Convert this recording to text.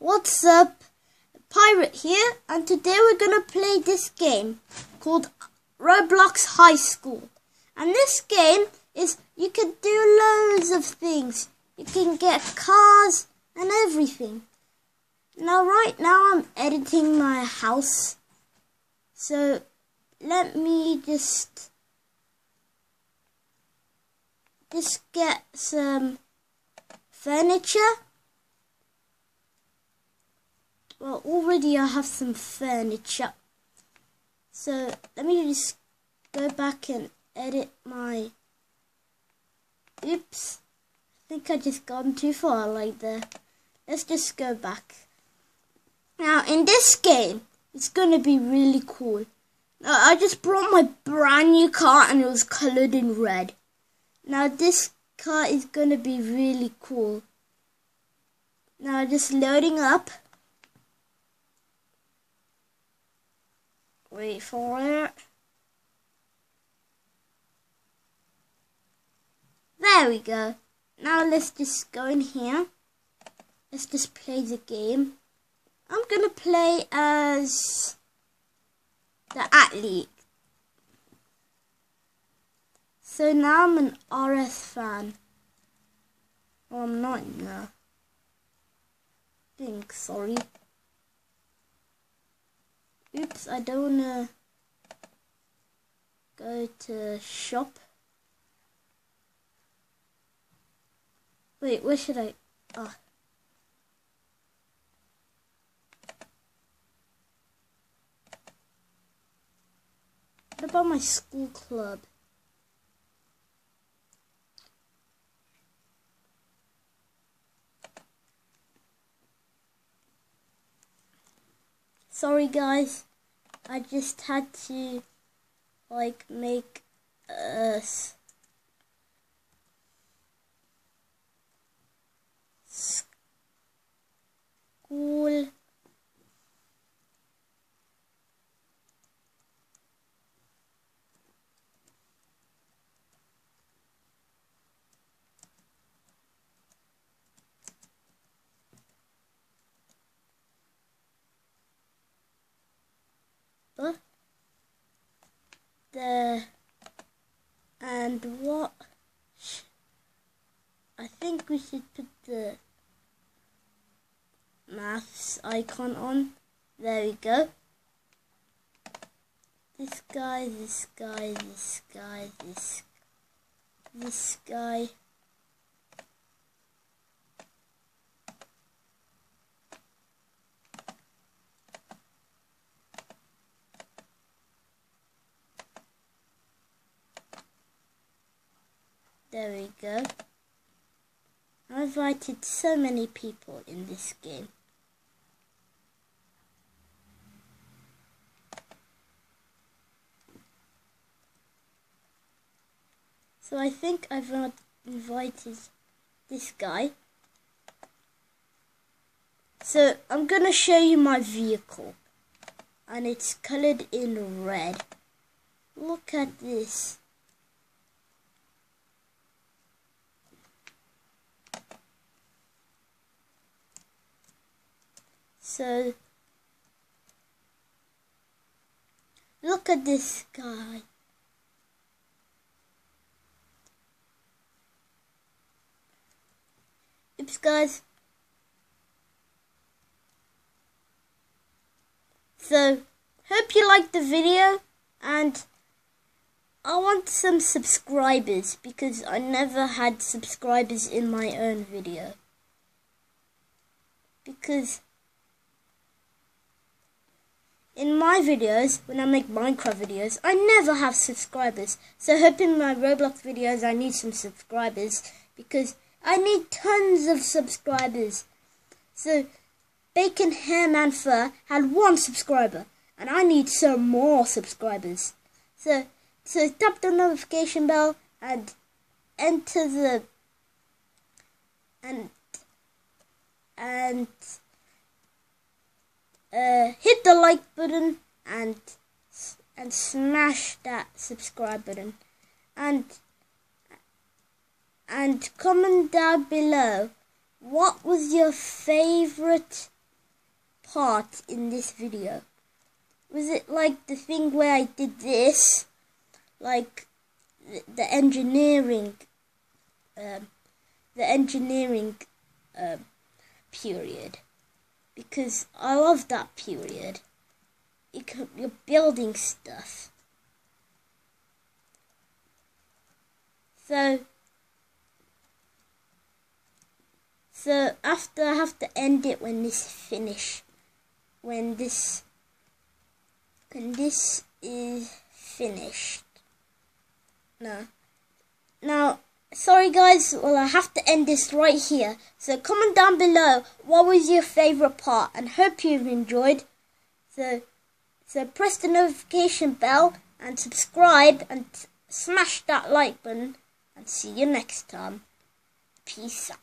What's up? Pirate here, and today we're gonna play this game called Roblox High School. And this game is you can do loads of things. You can get cars and everything. Now, right now, I'm editing my house, so let me just just get some furniture well, already I have some furniture. So let me just go back and edit my. Oops. I think I just gone too far like there. Let's just go back. Now in this game, it's gonna be really cool. Now, I just brought my brand new car and it was colored in red. Now this car is gonna be really cool. Now just loading up. Wait for it. There we go. Now let's just go in here. Let's just play the game. I'm gonna play as the athlete. So now I'm an RS fan. Oh, I'm not now. Think sorry. Oops, I don't wanna go to shop. Wait, where should I? Oh. What about my school club? Sorry guys, I just had to like make a school the and what I think we should put the maths icon on. There we go. This guy this guy this guy this this guy There we go. I've invited so many people in this game. So I think I've invited this guy. So I'm going to show you my vehicle. And it's colored in red. Look at this. So look at this guy. Oops guys. So hope you liked the video and I want some subscribers because I never had subscribers in my own video. Because in my videos, when I make Minecraft videos, I never have subscribers. So hope in my Roblox videos I need some subscribers because I need tons of subscribers. So Bacon Hairman Fur had one subscriber and I need some more subscribers. So so tap the notification bell and enter the and and uh, hit the like button and and smash that subscribe button and and comment down below what was your favorite part in this video? Was it like the thing where I did this? Like the, engineering, um, the engineering um, period. Because I love that period. You can, you're building stuff. So, so after I have to end it when this finish, when this, when this is finished. No. Now, sorry guys, well I have to end this right here. So comment down below what was your favourite part and hope you've enjoyed. So, so press the notification bell and subscribe and smash that like button and see you next time. Peace out.